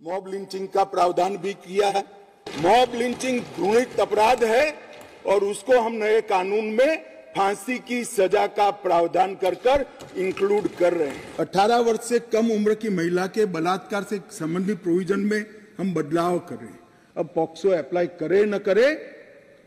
Mob lynching का प्रावधान भी किया है। मॉब लिंचिंग घृणित अपराध है और उसको हम नए कानून में फांसी की सजा का प्रावधान कर कर इंक्लूड कर रहे हैं। 18 वर्ष से कम उम्र की महिला के बलात्कार से संबंधित प्रोविज़न में हम बदलाव कर रहे हैं। अब पॉक्सो अप्लाई करे न करे,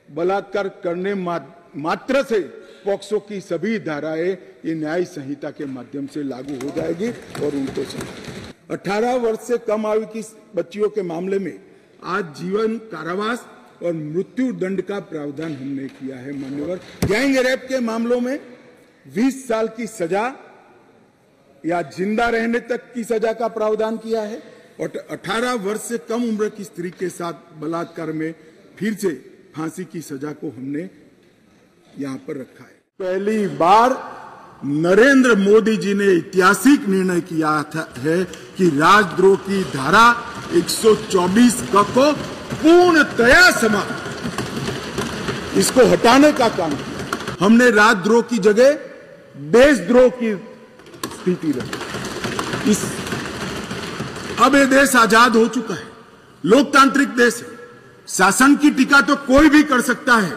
बलात्कार करने मात्र से पॉक्सो की सभी धाराएँ ये न्याय संहिता के माध्यम से लागू हो जाएगी और उनको सजा 18 वर्ष से कम आयु की बच्चियों के मामले में आज जीवन कारावास और मृत्यु दंड का प्रावधान हमने किया है मान्यवर गैंग रेप के मामलों में 20 साल की सजा या ज़िंदा रहने तक की सजा का प्रावधान किया है और 18 वर्ष से कम उम्र की स्त्री के साथ बलात्कार में फिर से फांसी की सजा को हमने यहाँ पर रखा है। पहली बार नरेंद्र मोदी जी ने ऐतिहासिक निर्णय किया था, है कि राजद्रोह की धारा 124 क को पूर्णतया समाप्त इसको हटाने का काम किया। हमने राजद्रोह की जगह देशद्रोह की स्थिति रखी। इस, अब ये देश आज़ाद हो चुका है। लोकतांत्रिक देश है। शासन की टीका तो कोई भी कर सकता है।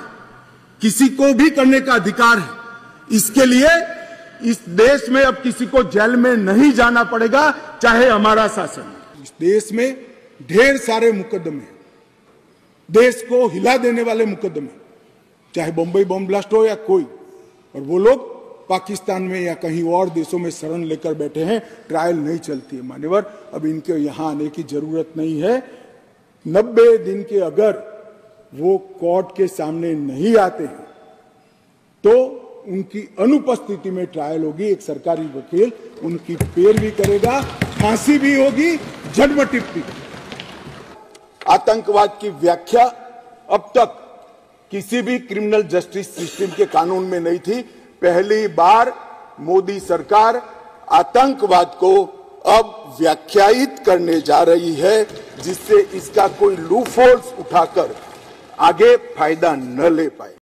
किसी को भी करने का अधिकार है। इसके लिए इस देश में अब किसी को जेल में नहीं जाना पड़ेगा, चाहे हमारा शासन। इस देश में ढेर सारे मुकदमे देश को हिला देने वाले मुकदमे, चाहे बम्बई बम ब्लास्ट हो या कोई। और वो लोग पाकिस्तान में या कहीं और देशों में शरण लेकर बैठे हैं, ट्रायल नहीं चलती है, मान्यवर। अब इनके यहाँ आने की ज़रूरत नहीं है। नब्बे दिन के अगर वो कोर्ट के सामने नहीं आते हैं तो उनकी अनुपस्थिति में ट्रायल होगी, एक सरकारी वकील उनकी पैरवी करेगा, फांसी भी होगी जन्म टिप्पी आतंकवाद की व्याख्या अब तक किसी भी क्रिमिनल जस्टिस सिस्टम के कानून में नहीं थी। पहली बार मोदी सरकार आतंकवाद को अब व्याख्यायित करने जा रही है, जिससे इसका कोई लूफोल्स उठाकर आगे फ़ायदा न ले पाए।